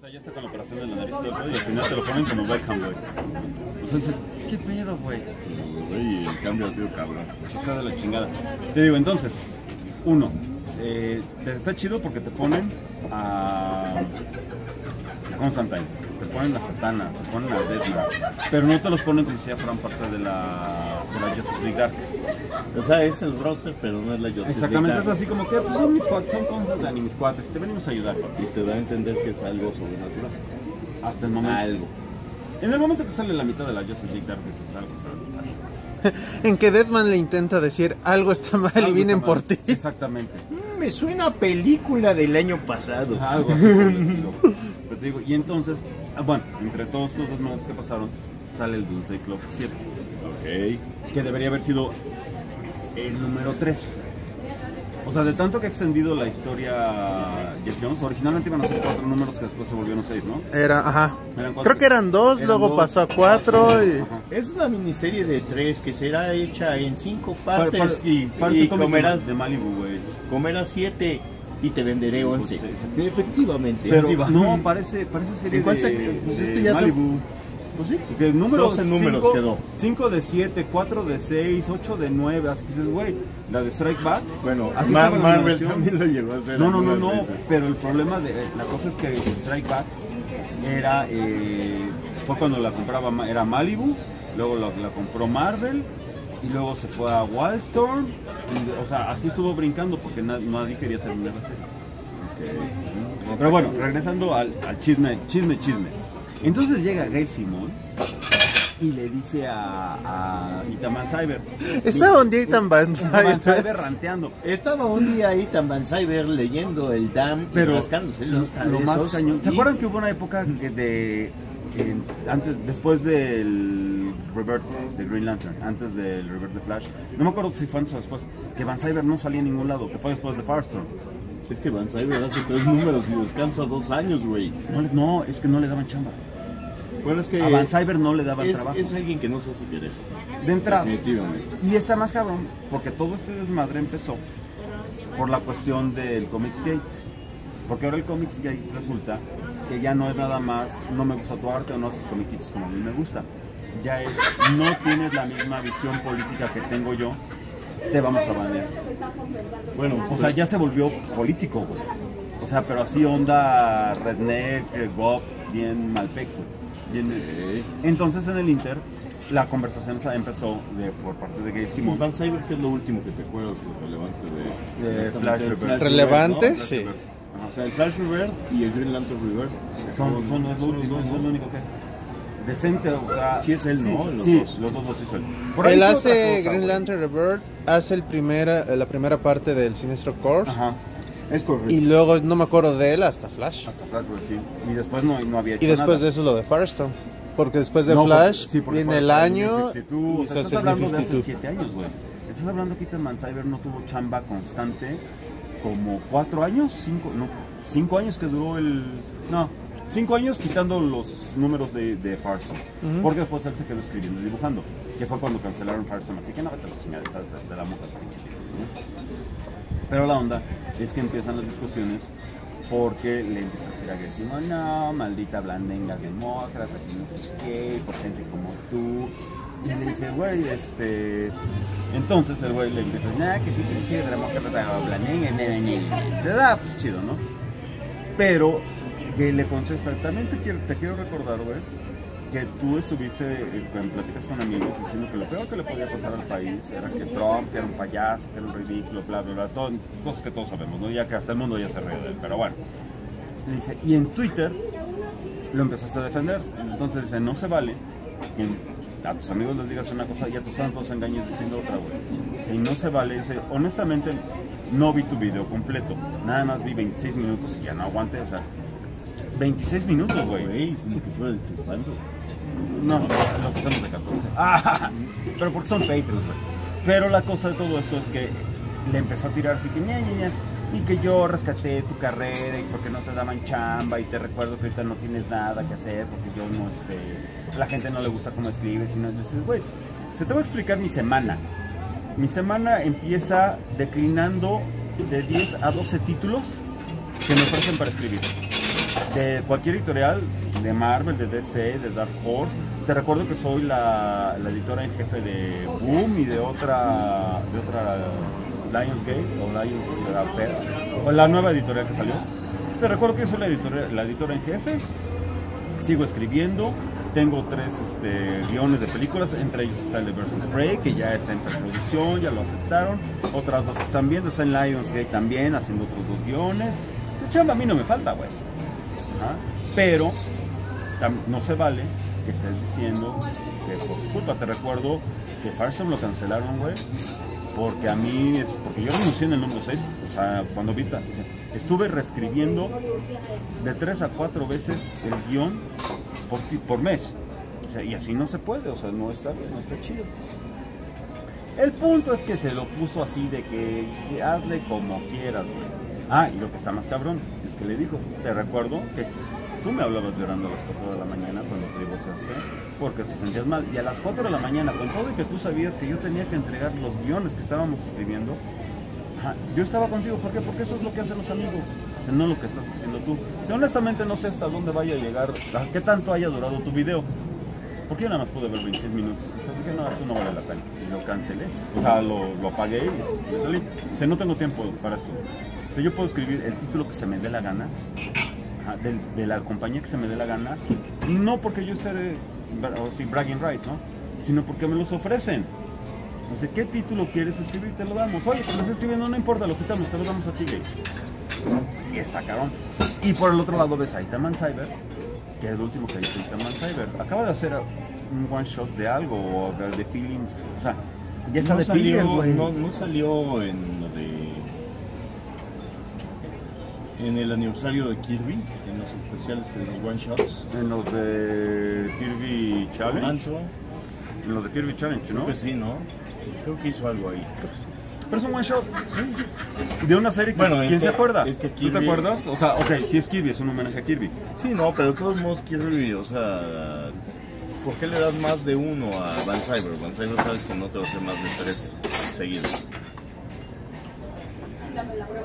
O ya está con la operación de la nariz todo y al final te lo ponen como Beckham, güey. Dices, ¿qué pedo, güey? Güey, el cambio ha sido cabrón. Está de la chingada. Te digo, entonces, uno, eh, te está chido porque te ponen a Constantine, te ponen a Satana, te ponen a Deathman, pero no te los ponen como si ya fueran parte de la, de la Justice League Dark. O sea, es el roster, pero no es la Justice Exactamente, League es Dark. así como que pues, son mis cuates, son Constantine y mis cuates, te venimos a ayudar, papi. Y te da a entender que es algo sobrenatural. Hasta el momento. Algo. En el momento que sale la mitad de la Justice League Dark, dices algo está En que Deadman le intenta decir algo está mal y vienen por ti. Exactamente. Me suena a película del año pasado. Algo así por el estilo. Te digo, y entonces, ah, bueno, entre todos estos desnudos que pasaron, sale el Doomsday Clock 7, Ok. que debería haber sido el número 3. O sea, de tanto que ha extendido la historia Jeff Jones, originalmente iban a ser cuatro números que después se volvieron seis, ¿no? Era, ajá. Eran cuatro. Creo que eran dos, Eran luego dos, pasó a cuatro y... Ajá. Es una miniserie de tres que será hecha en cinco Par- partes par- y, parece y cómic comerás, de Malibu, güey. comerás siete y te venderé once. Sí, sí. Efectivamente. Pero no, parece, parece serie ¿En cuál de, se- pues de este ya se- Malibu. Pues sí. Porque el número 12 números cinco- quedó. 5 de 7, 4 de 6, 8 de 9. Así que dices, güey, la de Strike Back. Bueno, así Mar- Marvel también lo llegó a hacer. No, no, no, no. veces. Pero el problema de la cosa es que Strike Back era. eh, fue cuando la compraba, Ma- era Malibu. Luego la, la compró Marvel. Y luego se fue a Wildstorm. Y, o sea, así estuvo brincando porque na- nadie quería terminar la serie. Pero bueno, regresando al, al chisme, chisme, chisme. Entonces llega Gail Simon y le dice a, a Itaman Cyber. Estaba un día Itaman Cyber. Cyber ranteando. Estaba un día ahí Tamban Cyber leyendo el DAM Pero y rascándose los lo más cañón. ¿Se acuerdan que hubo una época de antes, después del Rebirth de Green Lantern, antes del Rebirth de Flash, no me acuerdo si fue antes o después, que Van Cyber no salía en ningún lado, que fue después de Firestorm. Es que Van Cyber hace tres números y descansa dos años, güey. No, no, es que no le daban chamba. Bueno, es que A Van Cyber no le daban es, trabajo. es alguien que no se hace querer. de entrada. Definitivamente. Y está más cabrón, porque todo este desmadre empezó por la cuestión del Comics Gate. Porque ahora el Comics Gate resulta que ya no es nada más, no me gusta tu arte o no haces comiquitos como a mí me gusta. Ya es, no tienes la misma visión política que tengo yo, te vamos a banear. Bueno, O sea, ya se volvió político, güey. O sea, pero así onda redneck, eh, gop, bien malpex, güey. Bien, eh, Entonces en el Inter, la conversación se empezó de, por parte de Gabe Simon. Van Cyber, ¿qué es lo último que te acuerdas de relevante de, De esta Flash del Rebirth. ¿Relevante? Flash Sí. O sea, el Flash Rebirth y el Green Lantern Rebirth. Son, son los son últimos, dos, es ¿no? lo único que. Decente, o sea. Sí es él, ¿no? Los sí, dos. los dos los hizo él. Por Él hace cosa, Green. Lantern Rebirth, hace el primera, la primera parte del Sinestro Corps Ajá. Es correcto. y luego no me acuerdo de él hasta Flash. Hasta Flash, güey, sí. Y después no, no había hecho Y después nada. de eso lo de Firestorm. Porque después de No, Flash porque- sí, porque viene el año 52, y o se sea, hace estás hablando de hace 52. 7 años, güey. Estás hablando que Ethan Cyber no tuvo chamba constante como 4 años, 5, no, 5 años que duró el... No, 5 años quitando los números de, de Firestorm. Porque después él se quedó escribiendo y dibujando. Que fue cuando cancelaron Firestorm. Así que no vete a la chingada de, de la mujer. Pero la onda es que empiezan las discusiones porque le empieza a decir a Gressimo, no, maldita blandenga demócrata, que no sé qué, por gente como tú. Y le dice, güey, este... Entonces el güey le empieza a decir, nah, que sí, pinche demócrata blandenga, ne, ne, ne". Se da, pues chido, ¿no? Pero que le contesta, también te quiero, te quiero recordar, güey, que tú estuviste en pláticas con amigos diciendo que lo peor que le podía pasar al país era que Trump, que era un payaso, que era un ridículo, bla, bla, bla, todo, cosas que todos sabemos, ¿no? Ya que hasta el mundo ya se ríe de él, pero bueno. Le dice, y en Twitter lo empezaste a defender. Entonces dice, no se vale que a tus amigos les digas una cosa y a tus santos engañes diciendo otra, güey. Y no se vale. Dice, honestamente, no vi tu video completo. Nada más vi 26 minutos y ya no aguanté, o sea, 26 minutos, güey. Güey, sin que fuera destripando. No, los hacemos de 14. Ah, pero porque son Patreons, güey. Pero la cosa de todo esto es que le empezó a tirar así que ña, ña, ña, y que yo rescaté tu carrera y porque no te daban chamba y te recuerdo que ahorita no tienes nada que hacer porque yo no, este, la gente no le gusta cómo escribes y no, dices, güey, se te voy a explicar mi semana. Mi semana empieza declinando de 10 a 12 títulos que me ofrecen para escribir. Cualquier editorial, de Marvel, de DC, de Dark Horse. Te recuerdo que soy la, editora en jefe de Boom y de otra, de otra Lionsgate o Lions Fest, o la nueva editorial que salió. Te recuerdo que soy la editora, en jefe, sigo escribiendo, tengo tres este, guiones de películas, entre ellos está el de of Prey, que ya está en preproducción, ya lo aceptaron, otras dos están viendo, está en Lionsgate también, haciendo otros dos guiones. Esa chamba a mí no me falta, güey. Pero no se vale que estés diciendo que por culpa, te recuerdo que Firestorm lo cancelaron, güey, porque a mí, es, porque yo renuncié en el número 6, o sea, cuando vi, o sea, estuve reescribiendo de tres a cuatro veces el guion por, por mes. Y así no se puede, o sea, no está, no está chido. El punto es que se lo puso así de que, que hazle como quieras, güey. Ah, y lo que está más cabrón es que le dijo, te recuerdo que tú me hablabas llorando a las 4 de la mañana cuando te divorciaste porque te sentías mal. Y a las 4 de la mañana, con todo y que tú sabías que yo tenía que entregar los guiones que estábamos escribiendo, Yo estaba contigo, ¿por qué? Porque eso es lo que hacen los amigos, no lo que estás haciendo tú. O sea, honestamente no sé hasta dónde vaya a llegar, a qué tanto haya durado tu video. Porque yo nada más pude ver 26 minutos. Entonces dije, no, esto no vale la pena. Y lo cancelé. O sea, lo, lo apagué y me salí. O sea, no tengo tiempo para esto. O sea, yo puedo escribir el título que se me dé la gana, de, la compañía que se me dé la gana, no porque yo esté, o sí, bragging rights, ¿no? Sino porque me los ofrecen. Entonces, ¿qué título quieres escribir? Te lo damos. Oye, pues estoy escribiendo, no importa, lo quitamos, te lo damos a ti, güey. Y está carón. Y por el otro lado ves a Itaman Cyber, que es el último que hizo Itaman Cyber. Acaba de hacer un one shot de algo, o de, de feeling. O sea, ya está no, de salió, feeling, güey. no, no salió en lo de. En el aniversario de Kirby, en los especiales de los one shots. En los de Kirby Challenge. Manto, En los de Kirby Challenge, ¿no? creo que sí, ¿no? Creo que hizo algo ahí. Pero es un one shot. De una serie que. Bueno, ¿Quién es se que- acuerda? es que ¿Tú te Kirby- acuerdas? O sea, ok, si es Kirby, es un homenaje a Kirby. Sí, no, pero de todos modos Kirby, o sea, ¿por qué le das más de uno a Van Cyber? Van Cyber sabes que no te va a hacer más de tres seguidos.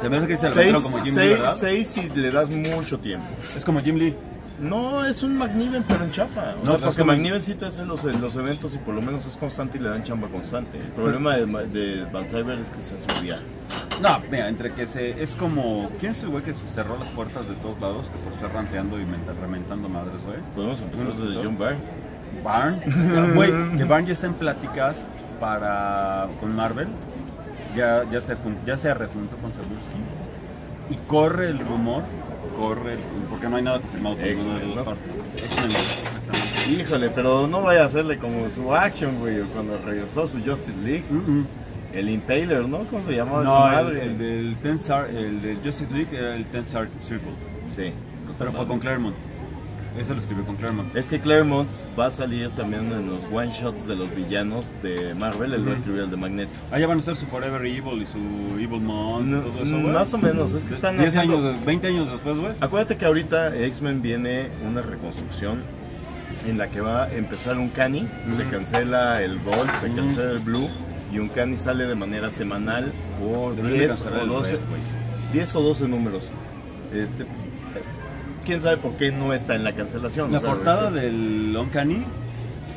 Se me hace que se Seis, como Jim Lee, seis, ¿verdad? seis si le das mucho tiempo. Es como Jim Lee. No, es un McNiven, pero en chafa. O No, sea, pues porque como- McNiven sí te hace los, los eventos y por lo menos es constante y le dan chamba constante. El problema de, de Van Cyber es que se subía. No, mira, entre que se. Es como. ¿Quién es el güey que se cerró las puertas de todos lados? Que por estar ranteando y rementando madres, güey. Podemos empezar desde John Barr. Barn. Güey, que Barn ya está en pláticas para. con Marvel. Ya, ya, se, ya se rejuntó con Zabursky. Y corre el rumor. Corre el, Porque no hay nada confirmado con X-Men, ninguna de las. Híjole, pero no vaya a hacerle como su action, güey, cuando regresó su Justice League. Mm. El Impaler, ¿no? ¿Cómo se llamaba No, esa el, madre? el del Ten Sar- el de Justice League era el Ten Sar- Circle. Sí. Pero fue con Claremont. Ese lo escribió con Claremont. Es que Claremont va a salir también en los one shots de los villanos de Marvel. Él va a escribir el de Magneto. Ah, ya van a hacer su Forever Evil y su Evil Monk No, todo eso, güey. más o menos, es que están 10 haciendo- años, 20 años después, güey. Acuérdate que ahorita X-Men viene una reconstrucción en la que va a empezar un Cani, se cancela el Gold, se cancela el Blue y un Cani sale de manera semanal por Deberían de 10 cancelar o el 12, Red, güey. 10 o 12 números. Este, quién sabe por qué no está en la cancelación. La o sea, portada ahorita- del Uncanny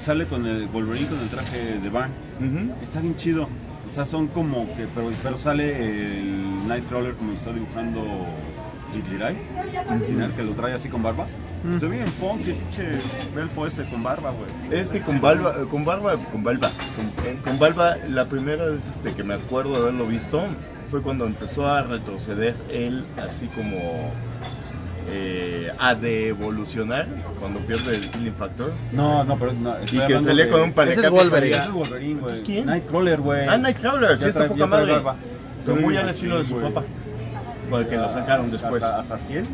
sale con el Wolverine con el traje de Barn. Ujú. Está bien chido. O sea, son como que, pero, pero sale el Nightcrawler como lo está dibujando Jirai, al final, que lo trae así con barba. Se ve bien funky, pinche elfo ese con barba, güey. Es que con barba, con barba, con barba, con, eh, con barba, la primera vez este, que me acuerdo de haberlo visto fue cuando empezó a retroceder él, así como a devolucionar cuando pierde el Killing Factor. No, no, pero no. Y que salía con un palecate. Ese es Wolverine. Ese es Wolverine, güey. ¿Entonces quién? Nightcrawler, güey. Ah, Nightcrawler, sí, está poca madre. Pero Sí, muy al sí, estilo de su papá. Porque lo sacaron después. ¿A Azaziel?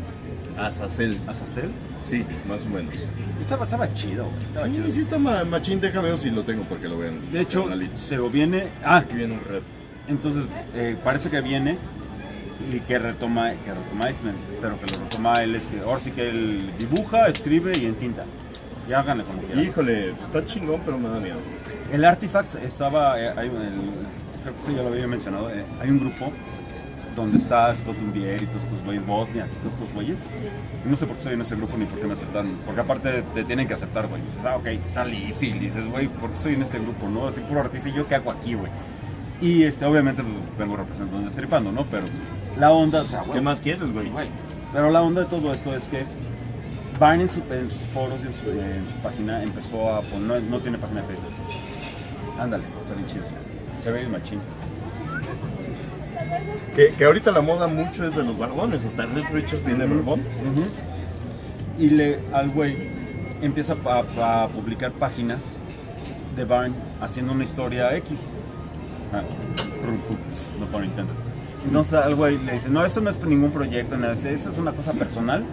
Azazel. ¿Azazel? Sí, más o menos. Estaba, estaba chido. Estaba chido. Sí, sí está ma- machín, déjame ver si lo tengo para que lo vean. De hecho, se viene. Ah, Aquí viene un red. entonces eh, parece que viene y que retoma, que retoma X-Men, pero que lo retoma él es que ahora sí que él dibuja, escribe y en tinta. Y háganle como quieran. Híjole, está chingón, pero me da miedo. El Artifact estaba, eh, hay el- creo que eso ya lo había mencionado, eh, hay un grupo donde está Scott Undier y todos estos güeyes, Bosnia, todos estos güeyes. No sé por qué estoy en ese grupo ni por qué me aceptan. Porque aparte te tienen que aceptar, güey. Dices, ah, ok, está Leafy. Dices, güey, ¿por qué estoy en este grupo, no? Así puro artista, ¿y yo qué hago aquí, güey? Y este, obviamente pues, vengo representando Destripando, ¿no? Pero la onda, o sea, ¿Qué más quieres, güey? güey. Pero la onda de todo esto es que Vine en, su- en sus foros y en su, en su página empezó a poner, no, no tiene página de Facebook. Ándale, está bien chido. Se ve el machín. Que, que ahorita la moda mucho es de los barbones. Hasta Red Richards tiene barbón. Y le, al güey empieza a, a publicar páginas de Vine haciendo una historia X. Ah, prum, pum, tss, no al güey le dice, no, esto no es ningún proyecto, nada, esto es una cosa personal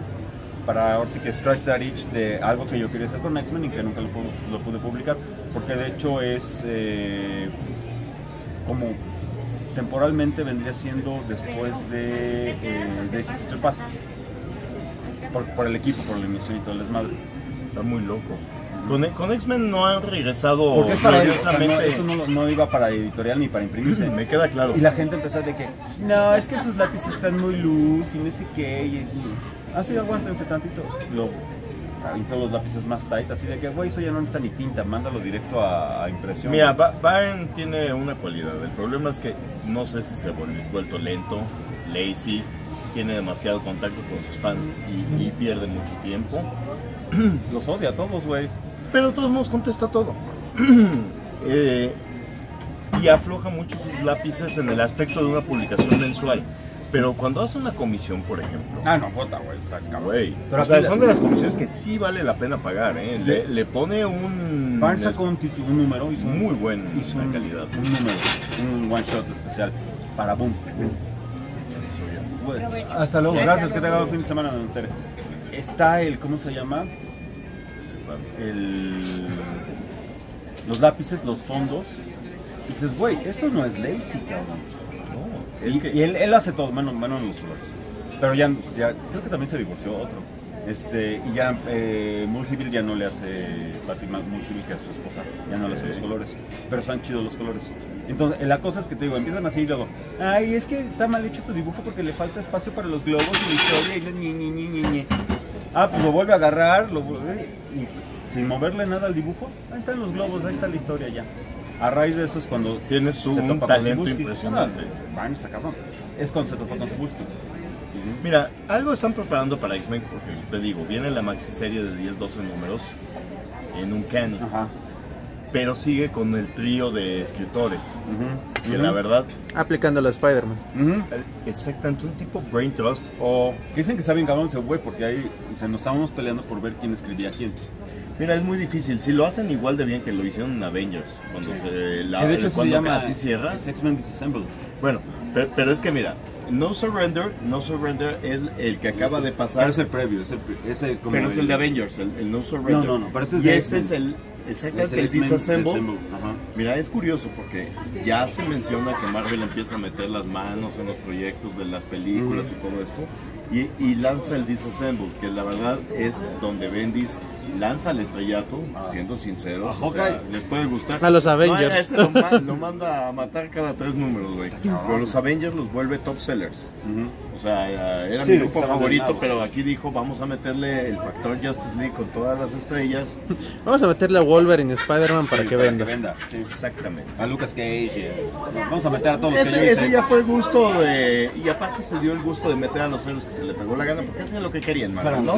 para ahora sí que scratch that itch de algo que yo quería hacer con X-Men y que nunca lo, pu- lo pude publicar. Porque de hecho es eh, como temporalmente vendría siendo después de eh, of Future Past. Por, por el equipo, por la emisión y todo el desmadre. Está muy loco. Con, con X-Men no han regresado Porque es para ellos, o sea, no, eso no, no iba para editorial ni para imprimirse. Me queda claro. Y la gente empezó de que, no, es que sus lápices están muy luz y no sé qué. Y, y, así aguántense tantito. Lo, hizo los lápices más tight, así de que, güey, eso ya no necesita ni tinta, mándalo directo a, a impresión. Mira, Ba- Byron tiene una cualidad. El problema es que no sé si se ha vuel- vuelto lento, lazy, tiene demasiado contacto con sus fans y, y pierde mucho tiempo. los odia a todos, güey. Pero de todos modos contesta todo. Eh, y afloja mucho sus lápices en el aspecto de una publicación mensual. Pero cuando hace una comisión, por ejemplo, Ah, no, puta, güey, está cabrón. güey, Pero o sea, son de las comisiones que sí vale la pena pagar, ¿eh? Le, pone un... Barnes sacó un, título, un número, hizo Muy buen hizo calidad. un número, un one shot especial para Boom. Hasta luego, gracias, que te haga un fin de semana, don Tere. Está el, ¿cómo se llama? El, los lápices, los fondos. Y dices, güey, esto no es lazy, cabrón. No, es y, que... y él, él hace todo, menos, menos en los colores. Pero ya, ya, creo que también se divorció otro. Este, y ya eh, ya no le hace, Fátima Multibill que es su esposa, ya no le hace los colores. Pero están chidos los colores. Entonces, eh, la cosa es que te digo, empiezan así y luego, ay, es que está mal hecho tu dibujo porque le falta espacio para los globos y la historia y la ñi, ñi, ñi, ñi". Ah, pues lo vuelve a agarrar, lo vuelve, y sin moverle nada al dibujo, ahí están los globos, ahí está la historia ya. A raíz de esto es cuando Tienes un talento impresionante. Ah, Barnes está cabrón. Es cuando se topa con. Mira, algo están preparando para X-Men porque te digo, viene la maxi serie de 10-12 números en un can, Ajá. Pero sigue con el trío de escritores. Ujú. Que Ujú. la verdad, Aplicándolo a Spider-Man. Ujú. eh, exactamente un tipo Brain Trust o Que Dicen que está bien cabrón ese güey porque ahí se nos estábamos peleando por ver quién escribía quién. Mira, es muy difícil. Si lo hacen igual de bien que lo hicieron en Avengers, cuando se la, que de hecho se cuando llama casi cierra. X-Men Disassembled. Bueno, pero, pero es que mira, No Surrender, No Surrender es el que acaba de pasar. Pero es el previo, es el, es el como Pero es el de Avengers, el, el No Surrender. No, no, no, pero este es y de este es el exactamente el Disassemble. Mira, es curioso porque ya se menciona que Marvel empieza a meter las manos en los proyectos de las películas y todo esto. Y, y lanza el Disassemble, que la verdad es donde Bendis lanza el estrellato, siendo sinceros. A o sea, les puede gustar. A los No, Avengers. ese lo, ma- lo manda a matar cada tres números, güey. Pero los Avengers los vuelve top sellers. Ujú. O sea, era Sí, mi grupo favorito, pero aquí dijo, vamos a meterle el factor Justice League con todas las estrellas. Vamos a meterle a Wolverine y Spider-Man para Sí, que venda. venda. sí. Exactamente. A Lucas Cage. eh, Vamos a meter a todos los que Ese, ese ya fue gusto de... Y aparte se dio el gusto de meter a los héroes que se le pegó la gana, porque hacían lo que querían, Fueron ¿no?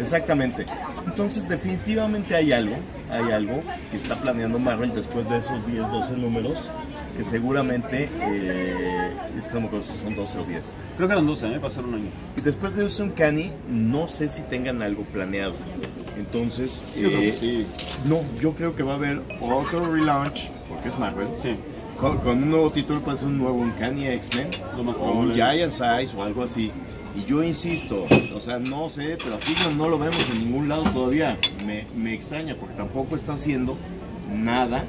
Exactamente. Entonces definitivamente hay algo, hay algo que está planeando Marvel después de esos 10, 12 números, que seguramente, eh, es que no me acuerdo si son 12 o 10. Creo que eran 12, ¿eh? Pasar un año. Y después de eso Uncanny, no sé si tengan algo planeado. Entonces, Yo creo que eh, sí. no, yo creo que va a haber otro relaunch, porque es Marvel. Sí. Con, con un nuevo título puede ser un nuevo Uncanny X-Men o un. Giant Size o algo así. Y yo insisto, o sea, no sé, pero a Figman no lo vemos en ningún lado todavía. Me, me extraña porque tampoco está haciendo nada.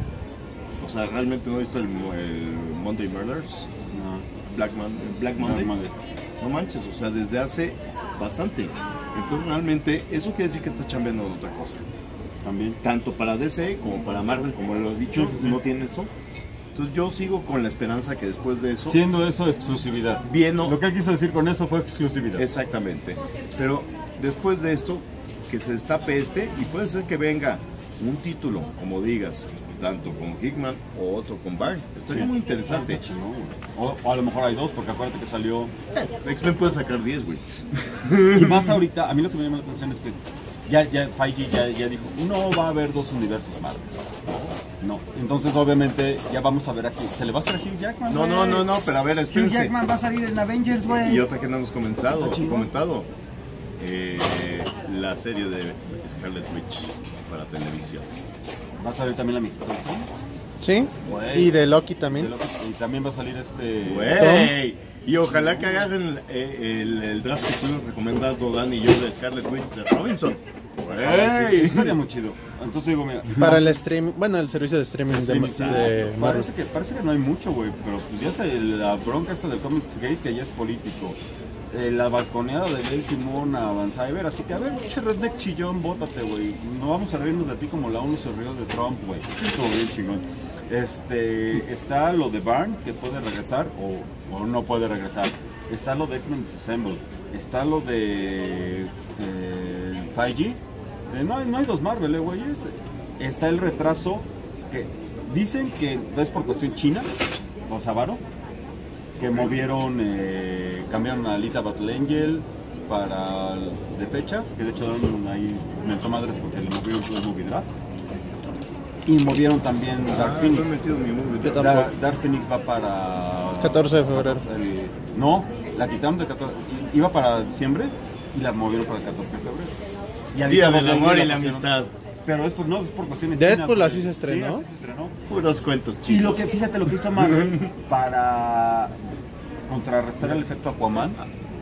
O sea, realmente no he visto el, el Monday Murders, No. Black, Mon- Black Monday. No. No manches, o sea, desde hace bastante. Entonces realmente eso quiere decir que está chambeando en otra cosa. También. Tanto para DC como para Marvel, como lo he dicho, Sí, sí, sí. no tiene eso. Entonces yo sigo con la esperanza que después de eso Siendo eso exclusividad. Bien, no. Lo que él quiso decir con eso fue exclusividad. Exactamente. Pero después de esto, que se destape este y puede ser que venga un título, como digas, tanto con Hickman o otro con Byrne. Estaría Sí. muy interesante. O, o a lo mejor hay dos, porque acuérdate que salió. X-Men puede sacar 10, güey. Y más ahorita, a mí lo que me llama la atención es que ya, ya Feige ya, ya dijo: no va a haber dos universos Marvel. No. Entonces, obviamente, ya vamos a ver aquí. ¿Se le va a hacer a Hugh Jackman? No, no, no, no, pero a ver, Hugh espérense. Jackman va a salir en Avengers, güey. Y otra que no hemos comenzado, comentado. eh, la serie de Scarlet Witch para televisión. Va a salir también la mexicana. Sí. Güey. Y de Loki también. Y también va a salir este. Güey. Y ojalá que hagan eh, el, el draft que fuimos recomendando Dan y yo de Scarlet Witch de Robinson. Güey, estaría muy chido. Entonces digo, mira. Para el stream, bueno, el servicio de streaming de, Sí, sí, de parece, que, parece que no hay mucho, güey, pero pues ya sé, la bronca esta del Comics Gate que ya es político. Eh, la balconeada de Gail Simón a Van Cyber, así que a ver, pinche redneck chillón, bótate, güey. No vamos a reírnos de ti como la ONU se rió de Trump, güey. Estuvo bien chingón. Este, está lo de Barn, que puede regresar o, no puede regresar. Está lo de X-Men Disassemble. Está lo de eh, 5G. Eh, no, hay, dos Marvel, eh, güey. Es- Está el retraso que dicen que es por cuestión china, o Savaro, que movieron, eh, cambiaron a Alita Battle Angel para de fecha, que de hecho ahí mentó madres porque le movieron el movie draft. Y movieron también Dark Ah, Phoenix. lo he metido mi movie. Yo. Dark Phoenix va para 14 de febrero. el- no, la quitaron de 14, iba para diciembre y la movieron para el 14 de febrero. Y Día del amor y la pusieron- amistad. Pero es por, no, es por cuestiones Deadpool chinas, así se estrenó. Sí, así se estrenó. Puros cuentos Y chicos. lo que, fíjate lo que hizo Marvel para contrarrestar el efecto Aquaman.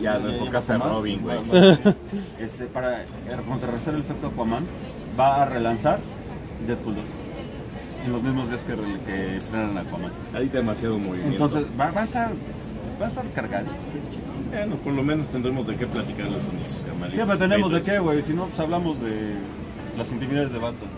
Ya, lo enfocaste a Robin, güey. Este, para eh, contrarrestar el efecto Aquaman, va a relanzar Deadpool 2. En los mismos días que, que estrenan Aquaman. Hay demasiado movimiento. Entonces, va, va a estar, va a estar cargado. bueno, por lo menos tendremos de qué platicarles a nuestros camaritos. Siempre tenemos de qué, güey. Si no, pues hablamos de las intimidades de Batman.